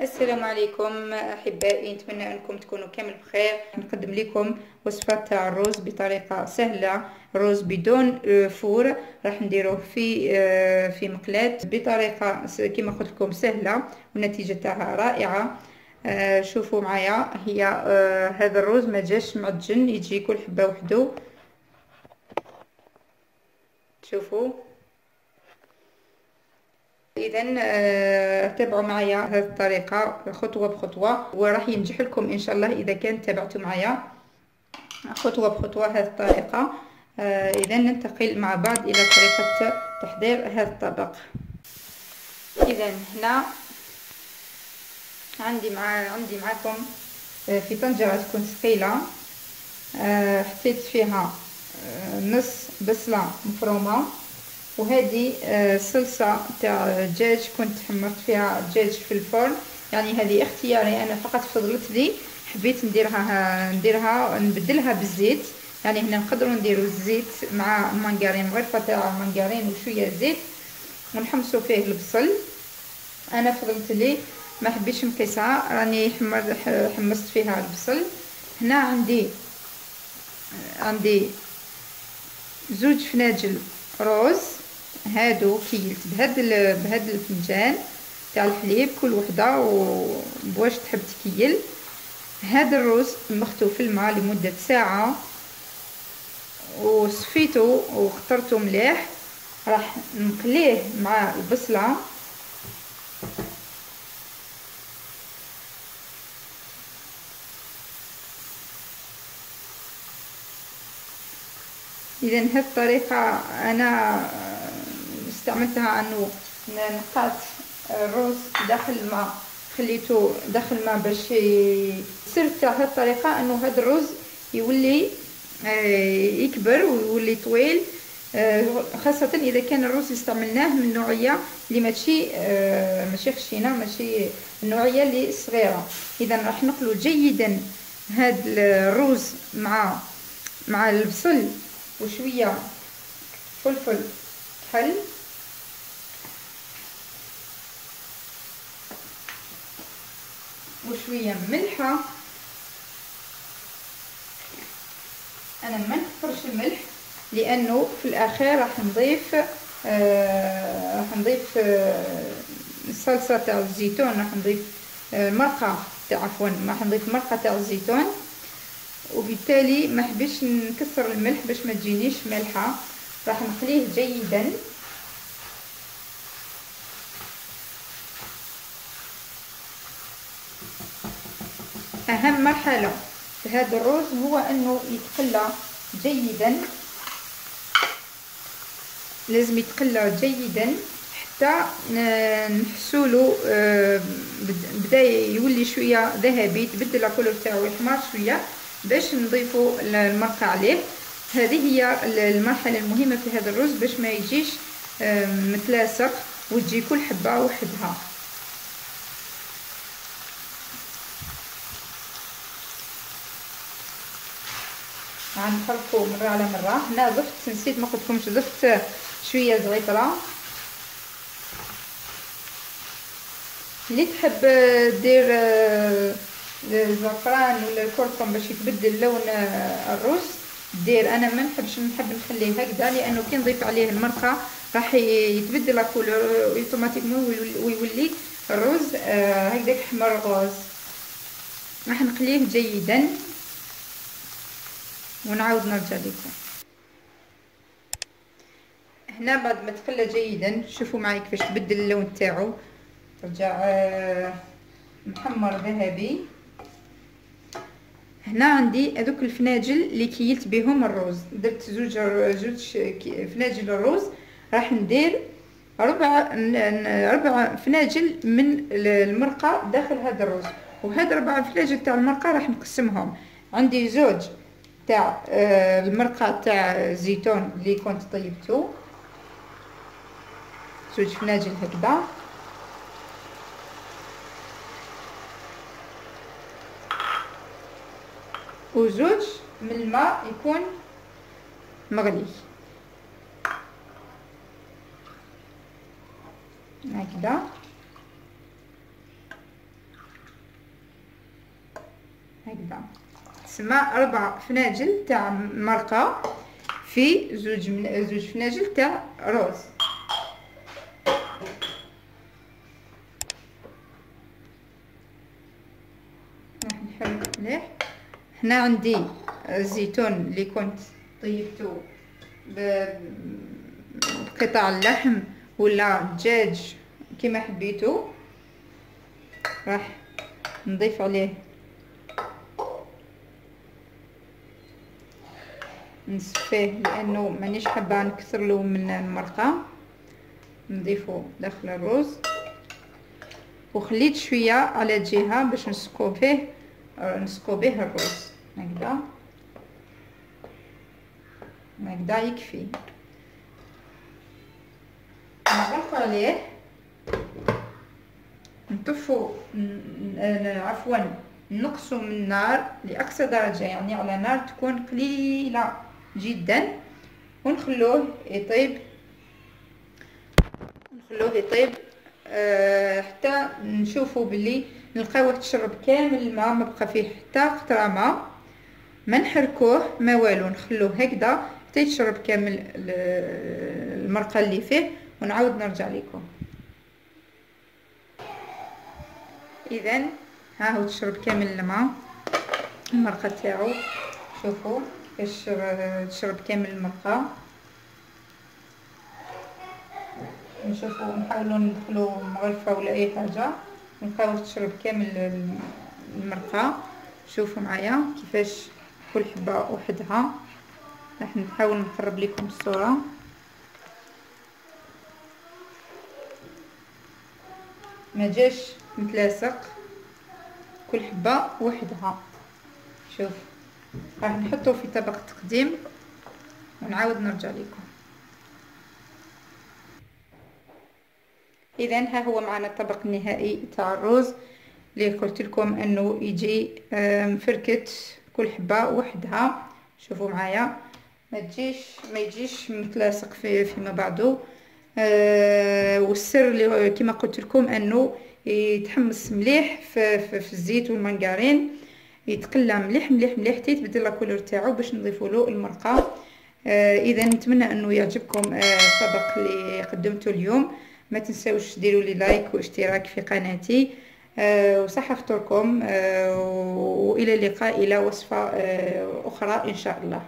السلام عليكم أحبائي نتمنى أنكم تكونوا كامل بخير. نقدم لكم وصفة تاع الرز بطريقة سهلة. رز بدون آه، فور. راح نديروه في آه، في مقلاة بطريقة كما قلت لكم سهلة والنتيجه تاعها رائعة. آه، شوفوا معايا هي هذا الرز ما جاش معجن يجي كل حبة وحده شوفوا. اذا آه، تابعوا معايا هذه الطريقة خطوة بخطوة وراح ينجح لكم إن شاء الله إذا كان تابعتوا معايا خطوة بخطوة هذه الطريقة. آه، اذا ننتقل مع بعض إلى طريقة تحضير هذا الطبق. اذا هنا عندي مع عندي معكم آه، في طنجرة تكون ثقيلة. حطيت فيها نص بصلة مفرومة. وهذه آه، صلصه تاع دجاج كنت حمرت فيها دجاج في الفرن. يعني هذه اختياري أنا فقط فضلت لي حبيت نديرها نديرها نبدلها بالزيت. يعني هنا نقدروا نديروا الزيت مع مانغارين غرفة تاع مانغارين وشوية زيت ونحمصوا فيه البصل. أنا فضلت لي ما حبيتش نقيسها راني حمر حمصت فيها البصل. هنا عندي عندي زوج فناجل روز. هادو كيلت بهاد بهاد الفنجان تاع الحليب كل وحدة وبواش تحب تكيل. هذا الرز مختو في الماء لمدة ساعة وصفيته واخترته مليح. راح نقليه مع البصلة. إذا هذه الطريقة أنا استعملتها انه نقات الرز داخل الماء خليته داخل الماء باش سرت تاع هذه الطريقة انه هذا الرز يولي آه، يكبر ويولي طويل. آه، خاصة إذا كان الرز استعملناه من نوعية اللي ماشي آه، ماشي خشينة ماشي النوعية اللي صغيرة. إذا راح نقلو جيدا هذا الرز مع مع البصل وشوية فلفل حل. وشوية ملحة. أنا ما نكثرش الملح لأنه في الأخير راح نضيف آه راح نضيف آه تاع الزيتون راح نضيف آه مرقة تاع عفوا راح نضيف مرقة تاع الزيتون. وبالتالي ما نكسر الملح باش ما تجينيش مالحه راح نقليه جيدا. أهم مرحلة في هذا الرز هو أنه يتقلى جيدا. لازم يتقلى جيدا حتى نحسولو آه، بدا يولي شوية ذهبي تبدل الكولور تاعو يحمر شوية باش نضيفو المرقة عليه. هذه هي المرحلة المهمة في هذا الرز باش ما يجيش آه، متلاصق وتجي كل حبة وحدها. غنخلطو مرة على مرة. هنا ضفت نسيت ما قلتلكمش ضفت شوية زعتره اللي تحب دير الزعفران ولا الكركم باش يتبدل لون الرز دير. أنا ما نحبش نحب نخليه هكذا لأنه كي نضيف عليه المرقة راح يتبدل ال couleur automatiquement ويولي الرز آه، هكذاك احمر rose راح نقليه جيدا. ونعاود نرجع لكم. هنا بعد ما تقلى جيدا شوفوا معي كيفاش تبدل اللون تاعو. رجع آه، محمر ذهبي. هنا عندي هذوك الفناجل اللي كيلت بهم الروز. درت زوج زوج فناجل الروز. راح ندير ربع ربع فناجل من المرقة داخل هذا الرز وهذا ربع فناجل تاع المرقة راح نقسمهم. عندي زوج تاع آه، المرقة تاع الزيتون اللي كنت طيبته زوج فناجل هكذا وزوج من الماء يكون مغلي. هكذا هكذا تسمى ربع فناجل تاع مرقة في زوج من زوج فناجل تاع روز. راح نحرك مليح. هنا عندي الزيتون اللي كنت طيبته بقطع اللحم ولا دجاج كما حبيتو. راح نضيف عليه نصفيه لأنه مانيش حابة نكثر له من المرقة. نضيفه داخل الرز وخليت شوية على جهة باش نسكو فيه نسكو به الرز هكذا. هكذا يكفي. نغلق عليه نطفو عفوا نقصوا من النار لأقصى درجة يعني على نار تكون قليلة. جدا. ونخلوه يطيب. نخلوه يطيب أه حتى نشوفوا باللي نلقاوه تشرب كامل الماء ما بقى فيه حتى قطره ماء ما نحركوه ما والو نخلوه هكذا حتى يتشرب كامل المرقة اللي فيه. ونعاود نرجع لكم اذا ها هو تشرب كامل الماء المرقة تاعو. شوفوا. باش تشرب كامل المرقة. نشوفوا نحاولوا ندخلوا مغرفة ولا أي حاجة. نبقاو تشرب كامل المرقة. شوفوا معايا كيفاش كل حبة وحدها. راح نحاول نقرب لكم الصورة. ما جاش متلاصق. كل حبة وحدها. شوف. راح نحطه في طبق تقديم ونعاود نرجع لكم. اذا ها هو معنا الطبق النهائي تاع الرز. اللي قلت لكم إنه يجي مفركت كل حبة وحدها. شوفوا معايا. ما تجيش ما يجيش متلاصق في فيما بعده. آه والسر اللي كما قلت لكم إنه يتحمص مليح في, في, في الزيت والمنقارين يتقلى مليح مليح مليح حتى يتبدل لا كولور تاعو باش نضيفوا له المرقة. آه إذا نتمنى أنه يعجبكم آه الطبق اللي قدمته اليوم. ما تنساوش ديروا لي لايك واشتراك في قناتي. آه وصحة فطوركم آه وإلى اللقاء إلى وصفة آه أخرى إن شاء الله.